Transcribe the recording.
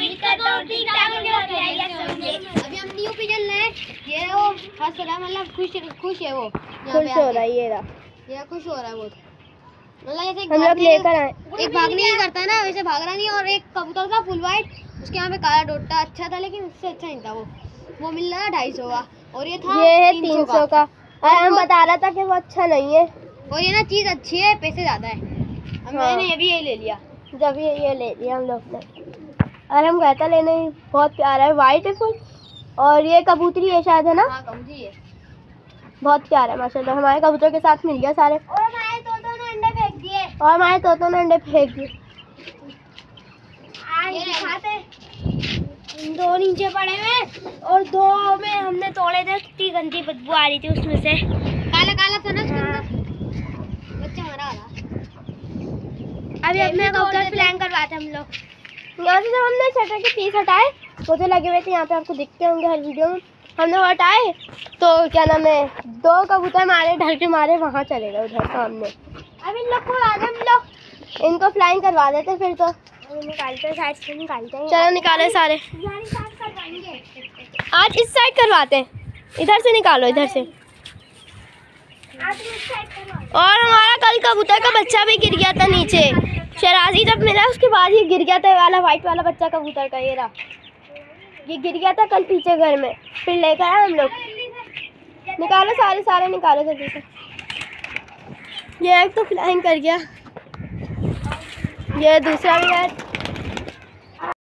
अभी हम new pigeon ले ये वो हंस रहा मतलब खुश खुश है वो खुश हो रहा है ये रहा। ये खुश हो रहा है बहुत। मतलब जैसे हम लोग लेकर आए। एक भागने ही करता है ना वैसे भाग रहा नहीं और एक कबूतर था फुल वाइट उसके यहाँ पे काला डोटा अच्छा था लेकिन उससे अच्छा नहीं था वो। वो मिल रहा ढाई सौ का और ये था ये है तीन सौ का। और हम बता रहा था कि वो अच्छा नहीं है। और ये ना चीज़ अच्छी है पैसे ज़्यादा है। अब हाँ। मैंने ये भी यही ले लिया। जब ये ये ले लिया हम लोग ने। और हम थे लेने बहुत प्यारा है वाइट है फुल और ये कबूतरी है शायद है ना? हाँ कबूतरी है। बहुत प्यारा है माशाल्लाह। हमारे कबूतर के साथ मिल गया सारे। और हमारे तोतों ने अंडे फेंक दिए। और हमारे तोतों ने अंडे फेंक दिए। आज ये दिखाते दो नीचे पड़े हुए और दो में हमने तोड़े थे कितनी गंदी बदबू आ रही थी उसमें से। काला काला था ना हाँ। बच्चा मरा अभी अपने कबूतर देते करवाते हम लोग। यहाँ से जब हमने शटर के पीस हटाए वो तो लगे हुए थे यहाँ पे आपको दिखते होंगे हर वीडियो में। हमने वो हटाए तो क्या नाम है दो कबूतर मारे ढल के मारे वहाँ चले गए उधर सामने। अब इन लोग को दे हम लोग? इनको फ्लाइंग करवा देते फिर तो। निकालते हैं साइड से निकालते हैं। चलो निकाले सारे। आज इस साइड करवाते हैं। इधर से निकालो इधर से। और हमारा कल कबूतर का बच्चा भी गिर गया था नीचे। शराजी जब मिला, उसके बाद ये गिर गया था वाला वाइट वाला बच्चा कबूतर का, ये रहा। ये गिर गया था कल पीछे घर में। फिर लेकर आए हम लोग। निकालो सारे सारे निकालो जल्दी से। ये एक तो फ्लाइंग कर गया। ये दूसरा भी है।